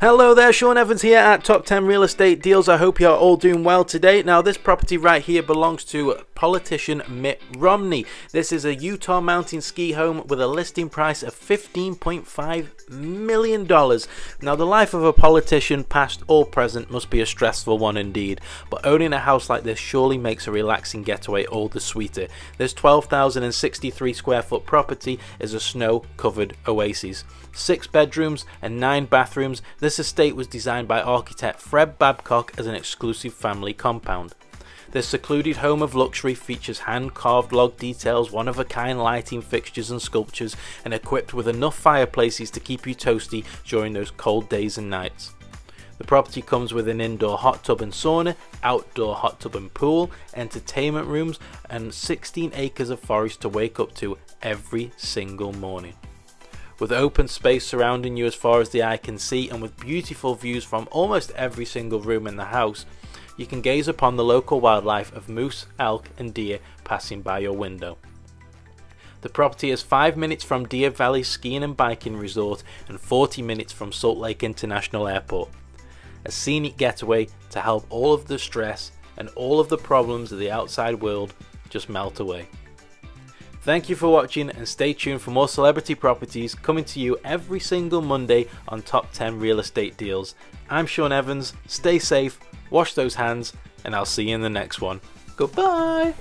Hello there, Sean Evans here at Top 10 Real Estate Deals. I hope you're all doing well today. Now, this property right here belongs to politician Mitt Romney. This is a Utah mountain ski home with a listing price of $15.5 million. Now, the life of a politician, past or present, must be a stressful one indeed, but owning a house like this surely makes a relaxing getaway all the sweeter. This 12,063 square foot property is a snow covered oasis. Six bedrooms and nine bathrooms. This this estate was designed by architect Fred Babcock as an exclusive family compound. This secluded home of luxury features hand-carved log details, one-of-a-kind lighting fixtures and sculptures, and equipped with enough fireplaces to keep you toasty during those cold days and nights. The property comes with an indoor hot tub and sauna, outdoor hot tub and pool, entertainment rooms, and 16 acres of forest to wake up to every single morning with open space surrounding you as far as the eye can see and with beautiful views from almost every single room in the house, you can gaze upon the local wildlife of moose, elk and deer passing by your window. The property is 5 minutes from Deer Valley Skiing and Biking Resort and 40 minutes from Salt Lake International Airport. A scenic getaway to help all of the stress and all of the problems of the outside world just melt away. Thank you for watching and stay tuned for more celebrity properties coming to you every single Monday on Top 10 Real Estate Deals. I'm Sean Evans, stay safe, wash those hands, and I'll see you in the next one. Goodbye!